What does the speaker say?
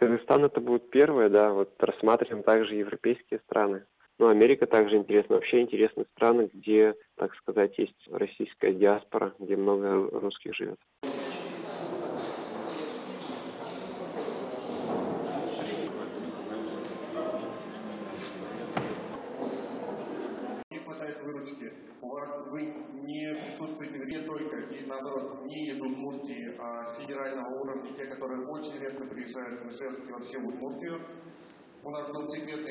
Казахстан это будет первое, да, вот рассматриваем также европейские страны. Ну, Америка также интересна. Вообще интересны страны, где, так сказать, есть российская диаспора, где много русских живет. выручки, у вас вы не присутствуете не только и наоборот не из Удмуртии, а федерального уровня, те, которые очень редко приезжают в Ижевск и вообще в Удмуртию. У нас был секретный